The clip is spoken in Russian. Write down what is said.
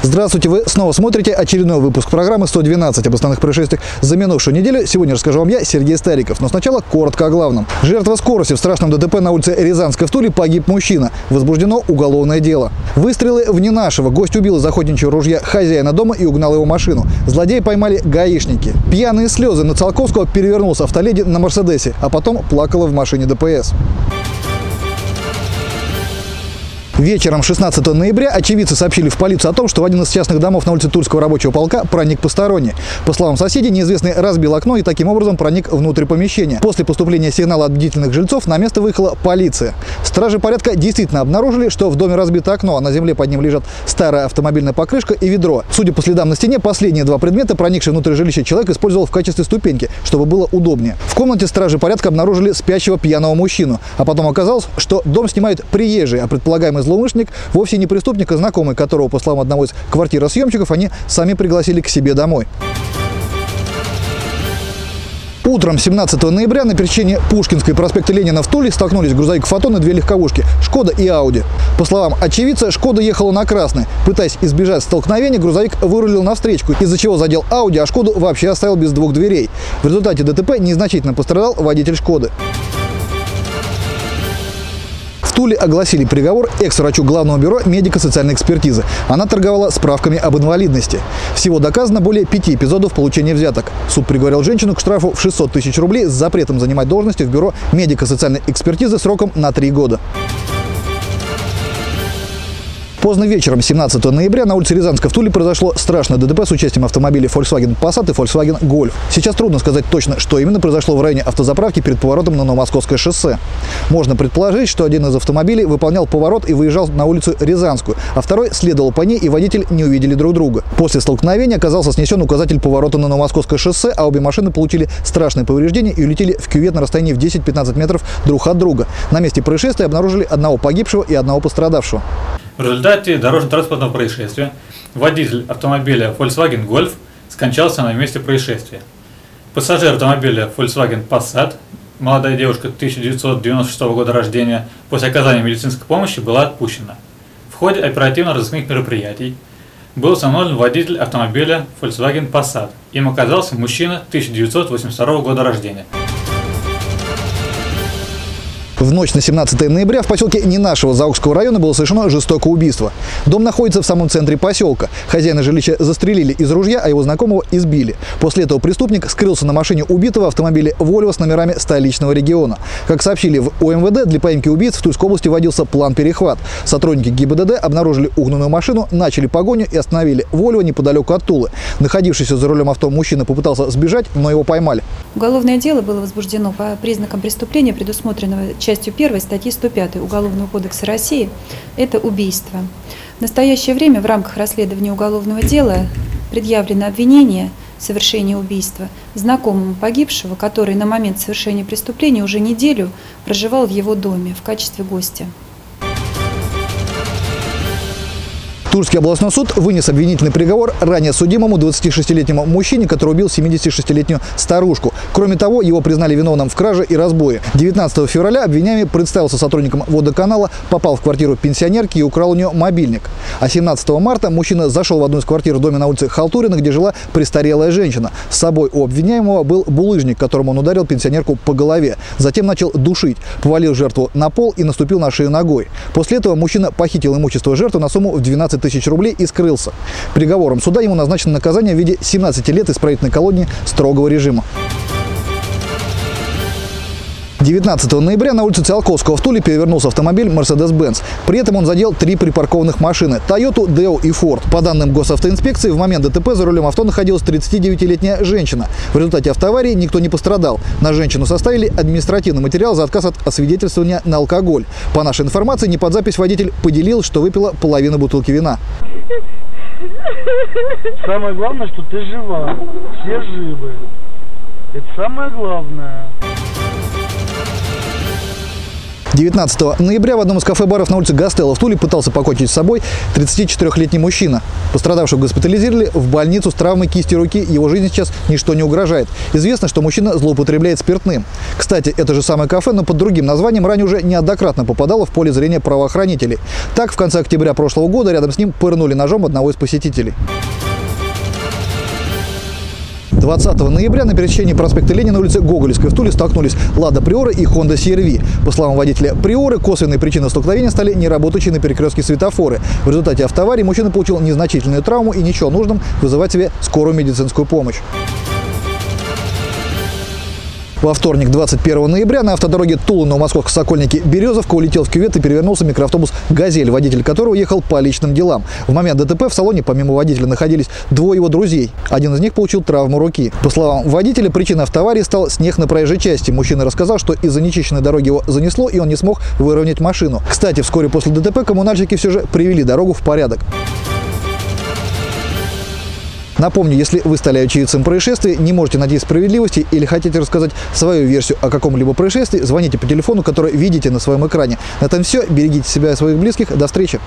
Здравствуйте, вы снова смотрите очередной выпуск программы «112 об основных происшествиях за минувшую неделю». Сегодня расскажу вам я, Сергей Стариков. Но сначала коротко о главном. Жертва скорости в страшном ДТП на улице Рязанской в Туле погиб мужчина. Возбуждено уголовное дело. Выстрелы в не нашего. Гость убил из охотничьего ружья хозяина дома и угнал его машину. Злодея поймали гаишники. Пьяные слезы на Циолковского перевернулся автоледи на Мерседесе, а потом плакала в машине ДПС. Вечером 16 ноября очевидцы сообщили в полицию о том, что в один из частных домов на улице Тульского рабочего полка проник посторонний. По словам соседей, неизвестный разбил окно и таким образом проник внутрь помещения. После поступления сигнала от бдительных жильцов на место выехала полиция. Стражи порядка действительно обнаружили, что в доме разбито окно, а на земле под ним лежат старая автомобильная покрышка и ведро. Судя по следам на стене, последние два предмета, проникшие внутрь жилища человек использовал в качестве ступеньки, чтобы было удобнее. В комнате стражи порядка обнаружили спящего пьяного мужчину, а потом оказалось, что дом снимают приезжие, а предполагаемый злоумышленник вовсе не преступник, а знакомый, которого, по словам одного из квартиросъемщиков, они сами пригласили к себе домой. Утром 17 ноября на пересечении Пушкинской проспекта Ленина в Туле столкнулись грузовик «Фотон» и две легковушки – «Шкода» и «Ауди». По словам очевидца, «Шкода» ехала на красный. Пытаясь избежать столкновения, грузовик вырулил навстречку, из-за чего задел «Ауди», а «Шкоду» вообще оставил без двух дверей. В результате ДТП незначительно пострадал водитель «Шкоды». Туле огласили приговор экс-врачу Главного бюро медико-социальной экспертизы. Она торговала справками об инвалидности. Всего доказано более пяти эпизодов получения взяток. Суд приговорил женщину к штрафу в 600 тысяч рублей с запретом занимать должности в бюро медико-социальной экспертизы сроком на три года. Поздно вечером 17 ноября на улице Рязанска в Туле произошло страшное ДТП с участием автомобилей Volkswagen Passat и Volkswagen Golf. Сейчас трудно сказать точно, что именно произошло в районе автозаправки перед поворотом на Новомосковское шоссе. Можно предположить, что один из автомобилей выполнял поворот и выезжал на улицу Рязанскую, а второй следовал по ней и водитель не увидели друг друга. После столкновения оказался снесен указатель поворота на Новомосковское шоссе, а обе машины получили страшные повреждения и улетели в кювет на расстоянии в 10-15 метров друг от друга. На месте происшествия обнаружили одного погибшего и одного пострадавшего. В результате дорожно-транспортного происшествия водитель автомобиля Volkswagen Golf скончался на месте происшествия. Пассажир автомобиля Volkswagen Passat, молодая девушка 1996 года рождения, после оказания медицинской помощи была отпущена. В ходе оперативно-розыскных мероприятий был установлен водитель автомобиля Volkswagen Passat. Им оказался мужчина 1982 года рождения. В ночь на 17 ноября в поселке Ненашево Заокского района было совершено жестокое убийство. Дом находится в самом центре поселка. Хозяина жилища застрелили из ружья, а его знакомого избили. После этого преступник скрылся на машине убитого автомобиля «Вольво» с номерами столичного региона. Как сообщили в ОМВД, для поимки убийц в Тульской области вводился план «Перехват». Сотрудники ГИБДД обнаружили угнанную машину, начали погоню и остановили «Вольво» неподалеку от Тулы. Находившийся за рулем авто мужчина попытался сбежать, но его поймали. Уголовное дело было возбуждено по признакам преступления, предусмотренного частью 1 статьи 105 Уголовного кодекса России – это убийство. В настоящее время в рамках расследования уголовного дела предъявлено обвинение в совершении убийства знакомому погибшего, который на момент совершения преступления уже неделю проживал в его доме в качестве гостя. Тульский областной суд вынес обвинительный приговор ранее судимому 26-летнему мужчине, который убил 76-летнюю старушку. Кроме того, его признали виновным в краже и разбое. 19 февраля обвиняемый представился сотрудником водоканала, попал в квартиру пенсионерки и украл у нее мобильник. А 17 марта мужчина зашел в одну из квартир в доме на улице Халтурина, где жила престарелая женщина. С собой у обвиняемого был булыжник, которым он ударил пенсионерку по голове. Затем начал душить, повалил жертву на пол и наступил на шею ногой. После этого мужчина похитил имущество жертвы на сумму в 12 15 тысяч рублей и скрылся. Приговором суда ему назначено наказание в виде 17 лет исправительной колонии строгого режима. 19 ноября на улице Циолковского в Туле перевернулся автомобиль Mercedes-Benz. При этом он задел три припаркованных машины – Toyota, Deo и Ford. По данным госавтоинспекции, в момент ДТП за рулем авто находилась 39-летняя женщина. В результате автоаварии никто не пострадал. На женщину составили административный материал за отказ от освидетельствования на алкоголь. По нашей информации, не под запись водитель поделил, что выпила половину бутылки вина. Самое главное, что ты жива. Все живы. Это самое главное. 19 ноября в одном из кафе-баров на улице Гастелло в Туле пытался покончить с собой 34-летний мужчина. Пострадавшего госпитализировали в больницу с травмой кисти руки. Его жизни сейчас ничто не угрожает. Известно, что мужчина злоупотребляет спиртным. Кстати, это же самое кафе, но под другим названием ранее уже неоднократно попадало в поле зрения правоохранителей. Так, в конце октября прошлого года рядом с ним пырнули ножом одного из посетителей. 20 ноября на пересечении проспекта Ленина на улице Гоголевской в Туле столкнулись «Лада Приора» и «Хонда CR-V». По словам водителя Приоры, косвенной причиной столкновения стали неработающие на перекрестке светофоры. В результате автоаварии мужчина получил незначительную травму и ничего нужным вызывать себе скорую медицинскую помощь. Во вторник, 21 ноября, на автодороге Тула-Новомосковск-Сокольники-Березовка улетел в кювет и перевернулся микроавтобус «Газель», водитель которого ехал по личным делам. В момент ДТП в салоне помимо водителя находились двое его друзей. Один из них получил травму руки. По словам водителя, причиной автоаварии стал снег на проезжей части. Мужчина рассказал, что из-за нечищенной дороги его занесло, и он не смог выровнять машину. Кстати, вскоре после ДТП коммунальщики все же привели дорогу в порядок. Напомню, если вы стали очевидцем происшествия, не можете найти справедливости или хотите рассказать свою версию о каком-либо происшествии, звоните по телефону, который видите на своем экране. На этом все. Берегите себя и своих близких. До встречи.